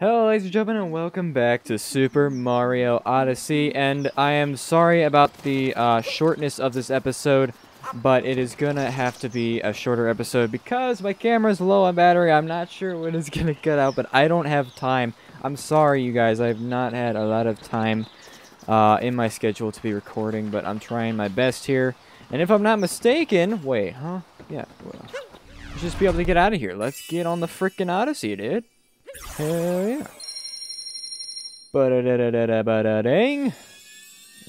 Hello ladies and gentlemen and welcome back to Super Mario Odyssey. And I am sorry about the uh, shortness of this episode but it is gonna have to be a shorter episode because my camera's low on battery. I'm not sure when it's gonna get out but I don't have time. I'm sorry you guys. I've not had a lot of time uh, in my schedule to be recording but I'm trying my best here. And if I'm not mistaken wait huh? Yeah well, just be able to get out of here. Let's get on the freaking Odyssey dude Hell yeah. ba da da da da ba da dang.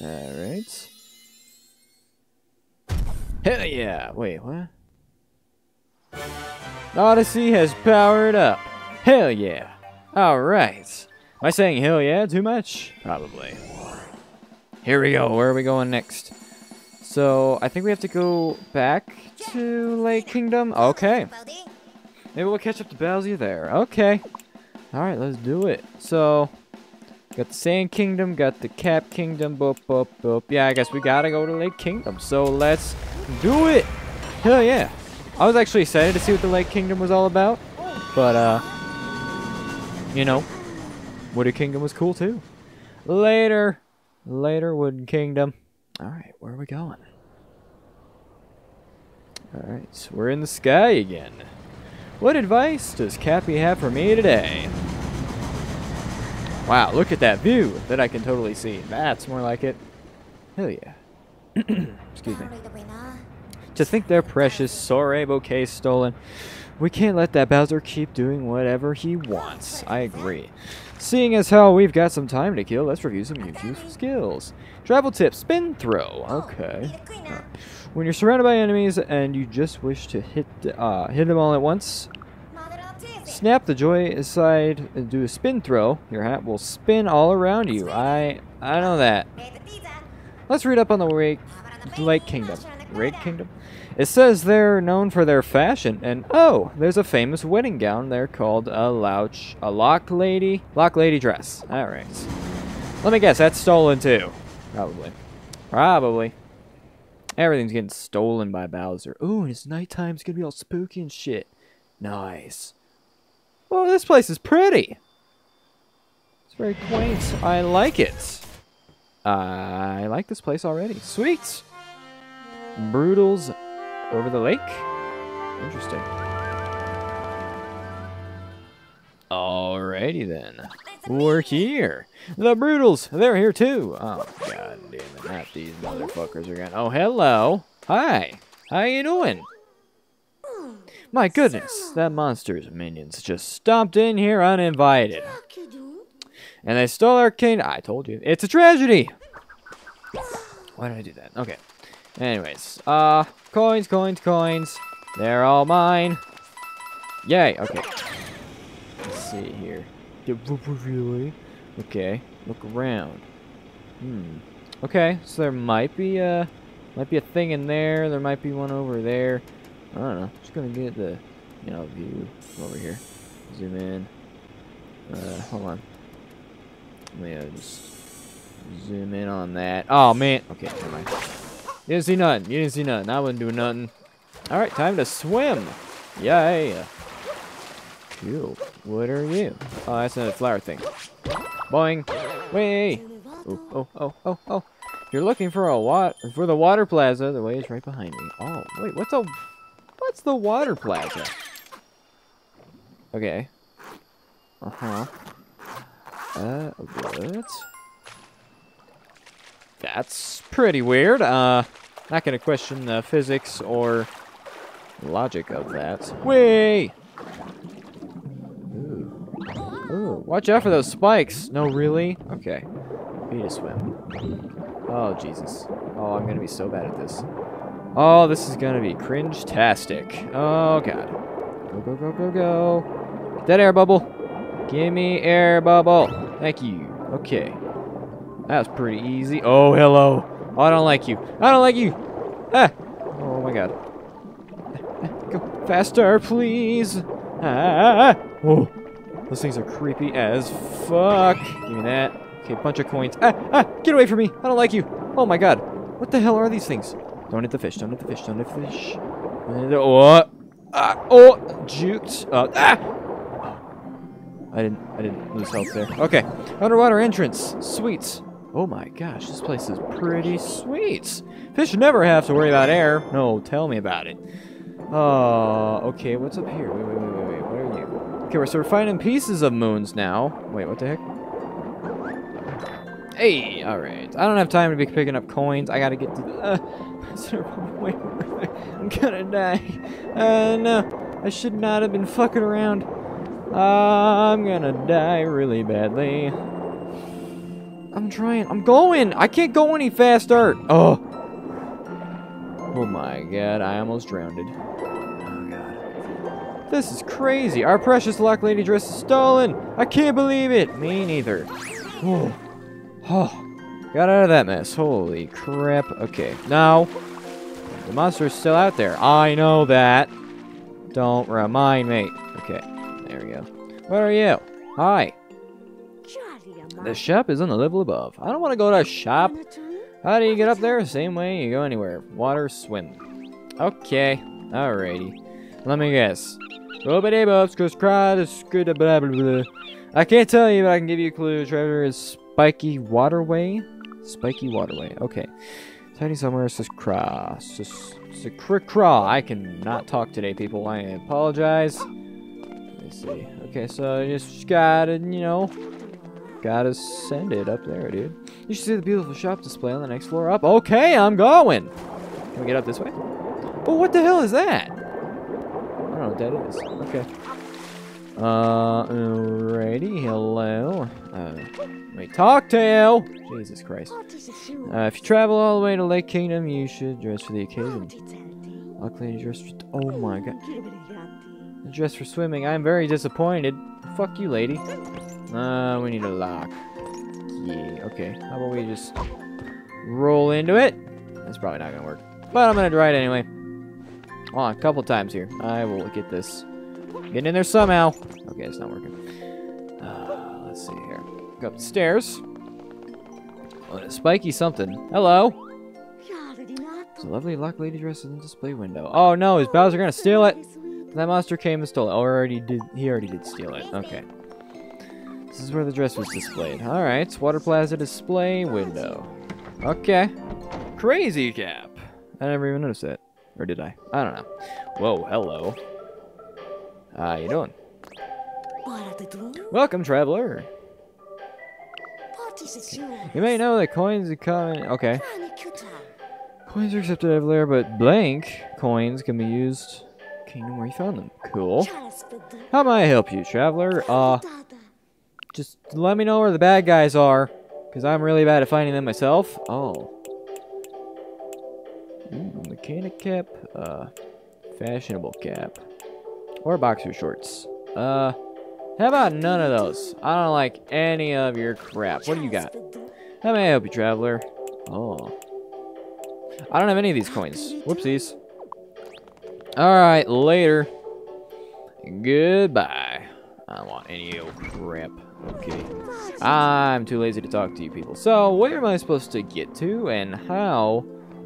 Alright. Hell yeah. Wait, what? Odyssey has powered up. Hell yeah. Alright. Am I saying hell yeah too much? Probably. Here we go. Where are we going next? So, I think we have to go back to Lake Kingdom. Okay. Maybe we'll catch up to Bowser there. Okay. Alright, let's do it. So, got the Sand Kingdom, got the Cap Kingdom, boop, boop, boop. Yeah, I guess we gotta go to Lake Kingdom. So, let's do it! Hell yeah. I was actually excited to see what the Lake Kingdom was all about. But, uh, you know, Wooded Kingdom was cool too. Later. Later, Wooded Kingdom. Alright, where are we going? Alright, so we're in the sky again. What advice does Cappy have for me today? Wow, look at that view that I can totally see. That's more like it. Hell yeah. Excuse me. To think their precious Soiree bouquet stolen. We can't let that Bowser keep doing whatever he wants. I agree. Seeing as how we've got some time to kill, let's review some useful skills. Travel tip, spin throw. Okay. When you're surrounded by enemies and you just wish to hit uh, hit them all at once, snap the joy aside and do a spin throw. Your hat will spin all around you. I I know that. Let's read up on the Lake, Lake Kingdom. Lake Kingdom? It says they're known for their fashion, and oh, there's a famous wedding gown there called a louch, a Lochlady, lock lady dress. All right. Let me guess, that's stolen too. Probably. Probably. Everything's getting stolen by Bowser. Ooh, and it's nighttime. It's gonna be all spooky and shit. Nice. Oh, this place is pretty. It's very quaint. I like it. I like this place already. Sweet. Broodals over the lake? Interesting. Alrighty then. We're here. The Broodals, they're here too. Oh, god damn it. Not these motherfuckers again. Oh, hello. Hi. How you doing? My goodness, that monster's minions just stomped in here uninvited. And they stole our cane. I told you. It's a tragedy. Why did I do that? Okay. Anyways, uh, coins, coins, coins. They're all mine. Yay, okay. Let's see here. Really? Okay, look around. Hmm. Okay, so there might be a, might be a thing in there. There might be one over there. I don't know. Just gonna get the, you know, view over here. Zoom in. Uh, hold on. Let me uh, just zoom in on that. Oh man. Okay, never mind. You didn't see nothing. You didn't see nothing. I wasn't doing nothing. All right, time to swim. Yay. You. What are you? Oh, that's another flower thing. Boing. Way. Oh, oh, oh, oh, oh. You're looking for a wat for the water plaza. The way is right behind me. Oh, wait. What's a what's the water plaza? Okay. Uh huh. Uh, what? That's pretty weird. Uh, not gonna question the physics or logic of that. Way. Ooh. Ooh. Watch out for those spikes. No, really? Okay. Need to swim. Oh, Jesus. Oh, I'm gonna be so bad at this. Oh, this is gonna be cringe-tastic. Oh, God. Go, go, go, go, go. Get that air bubble. Give me air bubble. Thank you. Okay. That was pretty easy. Oh, hello. Oh, I don't like you. I don't like you. Ah. Oh, my God. Go faster, please. Ah. Oh. Those things are creepy as fuck. Give me that. Okay, bunch of coins. Ah, ah, get away from me. I don't like you. Oh my god. What the hell are these things? Don't hit the fish. Don't hit the fish. Don't hit the fish. Oh, ah, oh, juked. Uh, ah. I didn't I didn't lose health there. Okay. Underwater entrance. Sweet. Oh my gosh, this place is pretty sweet. Fish never have to worry about air. No, tell me about it. Uh, okay, what's up here? Wait, wait, wait, wait, wait. What are you? Okay, so we're finding pieces of moons now. Wait, what the heck? Hey, alright. I don't have time to be picking up coins. I gotta get to the... Uh, I'm gonna die. Uh, no. I should not have been fucking around. Uh, I'm gonna die really badly. I'm trying. I'm going. I can't go any faster. Oh. Oh my god. I almost drowned. Oh god. This is crazy. Our precious Lochlady dress is stolen. I can't believe it. Me neither. Oh. Oh. Got out of that mess. Holy crap. Okay. Now. The monster is still out there. I know that. Don't remind me. Okay. There we go. What are you? Hi. The shop is on the level above. I don't want to go to a shop. How do you get up there? Same way you go anywhere. Water, swim. Okay. Alrighty. Let me guess. I can't tell you, but I can give you a clue. Treasure is spiky waterway. Spiky waterway. Okay. Tiny somewhere says cross. It's a cr craw. I cannot talk today, people. I apologize. Let me see. Okay, so just gotta, you know, gotta send it up there, dude. You should see the beautiful shop display on the next floor up. Okay, I'm going. Can we get up this way? Oh, what the hell is that? I don't know what that is. Okay. Uh, alrighty, hello. Uh, wait, talk tail! Jesus Christ. Uh, if you travel all the way to Lake Kingdom, you should dress for the occasion. Lochlady dress for, oh my god. Dress for swimming, I'm very disappointed. Fuck you, lady. Uh, we need a lock. Yeah, okay. How about we just roll into it? That's probably not gonna work. But I'm gonna try it anyway. On, a couple times here. I will get this Getting in there somehow. Okay, it's not working. Uh, let's see here. Go up stairs. Oh, a spiky something. Hello. It's a lovely Lochlady dress in the display window. Oh no, is Bowser gonna steal it? That monster came and stole it. Oh, already did. He already did steal it. Okay. This is where the dress was displayed. All right, Water Plaza display window. Okay. Crazy cap. I never even noticed that. Or did I? I don't know. Whoa, hello. How you doing? Welcome, traveler. You may know that coins are coming. Okay. Coins are accepted everywhere, but blank coins can be used. Kingdom where you found them. Cool. How may I help you, traveler? Uh, just let me know where the bad guys are, because I'm really bad at finding them myself. Oh. Ooh, mechanic cap. Uh, fashionable cap. Or boxer shorts. Uh, how about none of those? I don't like any of your crap. What do you got? How may I help you, traveler? Oh. I don't have any of these coins. Whoopsies. Alright, later. Goodbye. I don't want any old crap. Okay. I'm too lazy to talk to you people. So, where am I supposed to get to, and how...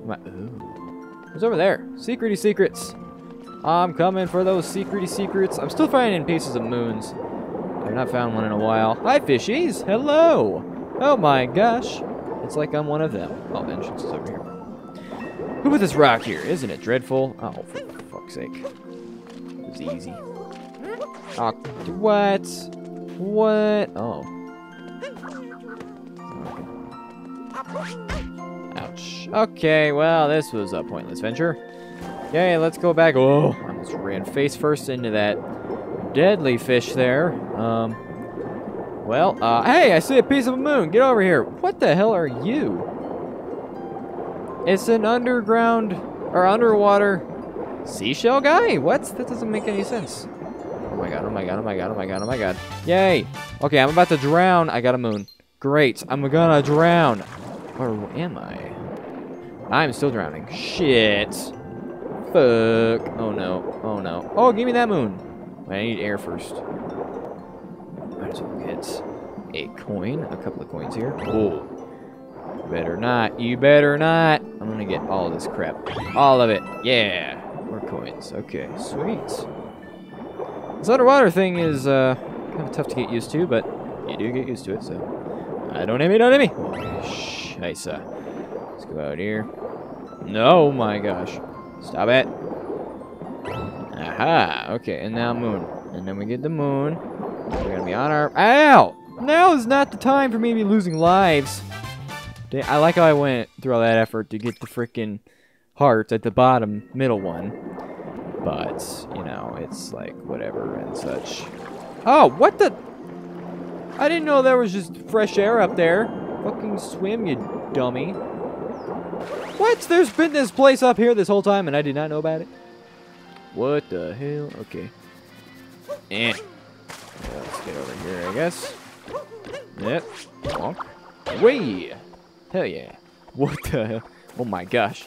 Ooh. What's over there? Secrety secrets. I'm coming for those secrety secrets. I'm still finding pieces of moons. I've not found one in a while. Hi, fishies. Hello. Oh my gosh. It's like I'm one of them. Oh, the entrance is over here. Who put this rock here? Isn't it dreadful? Oh, for fuck's sake. It was easy. Oh, what? What? Oh. Ouch. Okay, well, this was a pointless venture. Okay, let's go back. Oh, I almost ran face first into that deadly fish there. Um, well, uh, hey, I see a piece of a moon. Get over here. What the hell are you? It's an underground or underwater seashell guy? What? That doesn't make any sense. Oh my god, oh my god, oh my god, oh my god, oh my god. Yay! Okay, I'm about to drown. I got a moon. Great, I'm gonna drown. Or am I? I'm still drowning. Shit. Fuck. Oh no. Oh no. Oh, give me that moon. Wait, I need air first. Might as well get a coin. A couple of coins here. Oh. Better not. You better not. I'm gonna get all this crap. All of it. Yeah. More coins. Okay. Sweet. This underwater thing is uh, kind of tough to get used to, but you do get used to it, so. I don't me, don't! Oh, nice. Let's go out here. No, my gosh. Stop it. Aha, okay, and now moon. And then we get the moon. We're gonna be on our... Ow! Now is not the time for me to be losing lives. I like how I went through all that effort to get the freaking heart at the bottom middle one. But, you know, it's like whatever and such. Oh, what the? I didn't know there was just fresh air up there. Fucking swim, you dummy. What? There's been this place up here this whole time and I did not know about it? What the hell? Okay. Eh. let's get over here, I guess. Yep. Walk. Way. Hell yeah. What the hell? Oh my gosh.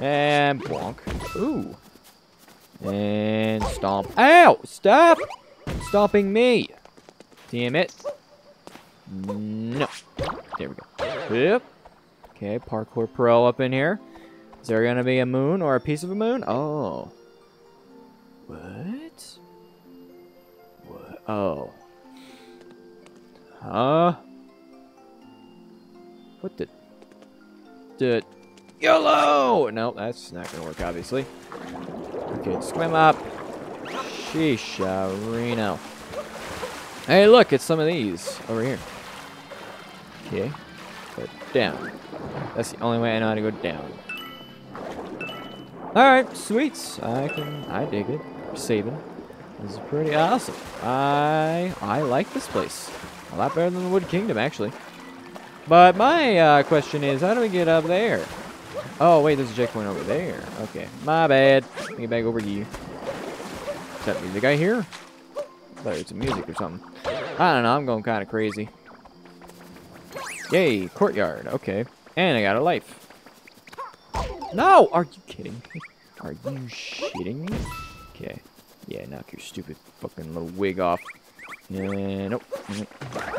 And bonk. Ooh. And stomp. Ow! Stop! Stomping me. Damn it. No. There we go. Yep. Okay, parkour pro up in here. Is there gonna be a moon or a piece of a moon? Oh. What? What? Oh. Huh? What the? The YOLO! No, that's not gonna work, obviously. Okay, swim up. Sheesh, uh, Reno. Hey, look, it's some of these over here. Okay, down. That's the only way I know how to go down. Alright, sweets. I can, I dig it. Saving. This is pretty awesome. I, I like this place. A lot better than the Wood Kingdom, actually. But my uh, question is, how do we get up there? Oh, wait, there's a checkpoint over there. Okay, my bad. Let me get back over here. Is that music I hear? But it's a music or something. I don't know, I'm going kind of crazy. Yay, courtyard. Okay. And I got a life. No! Are you kidding me? Are you shitting me? Okay. Yeah, knock your stupid fucking little wig off. Yeah, nope.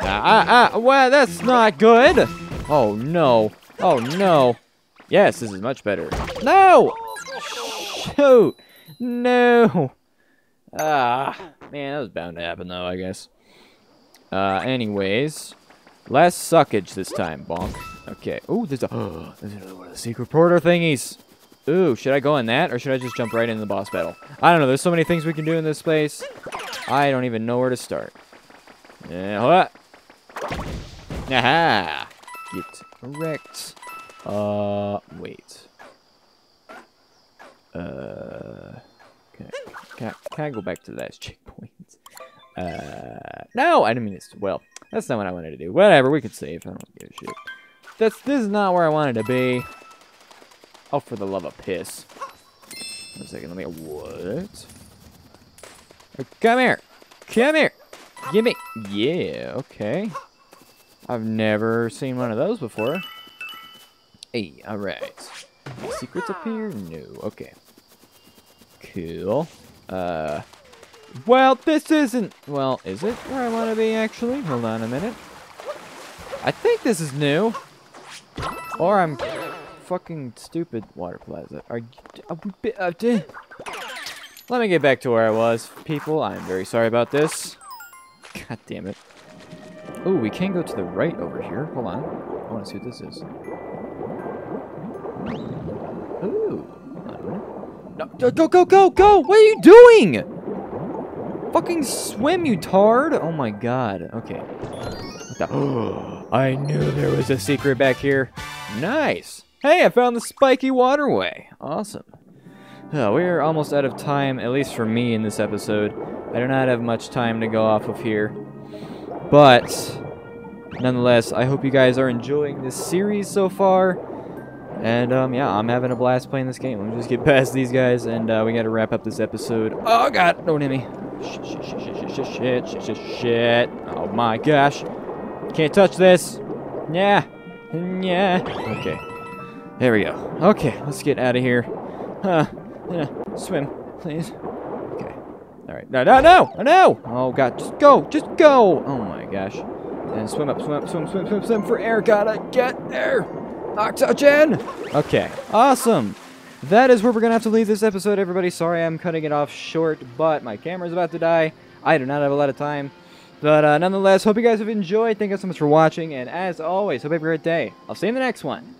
Ah, ah, ah, well, that's not good. Oh, no. Oh, no. Yes, this is much better. No! Shoot! No! Ah, man, that was bound to happen, though, I guess. Uh, anyways. Less suckage this time, bonk. Okay. Ooh, there's a, oh, there's another one of the secret porter thingies. Ooh, should I go in that, or should I just jump right into the boss battle? I don't know, there's so many things we can do in this space. I don't even know where to start. Yeah, what? Aha! Get wrecked. Uh, wait. Uh, can I, can I, can I go back to the last checkpoint? Uh, no, I didn't mean this. Well, that's not what I wanted to do. Whatever, we could save. I don't give a shit. That's, this is not where I wanted to be. Oh, for the love of piss. One second, let me, what? Come here. Come here. Give me. Yeah, okay. I've never seen one of those before. Hey, alright. Secrets up here? No. Okay. Cool. Uh, well, this isn't... Well, is it where I want to be, actually? Hold on a minute. I think this is new. Or I'm fucking stupid. Water Plaza. Are you... Uh, let me get back to where I was, people. I'm very sorry about this. God damn it. Oh, we can go to the right over here. Hold on. I want to see what this is. Ooh. No, go, go, go, go! What are you doing? Fucking swim, you tard! Oh my god. Okay. I knew there was a secret back here. Nice. Hey, I found the spiky waterway. Awesome. Oh, we're almost out of time, at least for me in this episode. I do not have much time to go off of here. But, nonetheless, I hope you guys are enjoying this series so far. And, um, yeah, I'm having a blast playing this game. Let me just get past these guys, and uh, we gotta wrap up this episode. Oh, God! Don't hit me. Shit, shit, shit, shit, shit, shit, shit, shit, shit. Oh, my gosh. Can't touch this. Yeah. Yeah. Okay. There we go. Okay, let's get out of here. Huh. Yeah, swim, please. Okay. Alright. No, no, no! No! Oh, God. Just go! Just go! Oh, my gosh. And swim up, swim up, swim, swim, swim, swim for air. Gotta get there! Oxygen! Okay. Awesome! That is where we're gonna have to leave this episode, everybody. Sorry I'm cutting it off short, but my camera's about to die. I do not have a lot of time. But uh, nonetheless, hope you guys have enjoyed. Thank you so much for watching. And as always, hope you have a great day. I'll see you in the next one.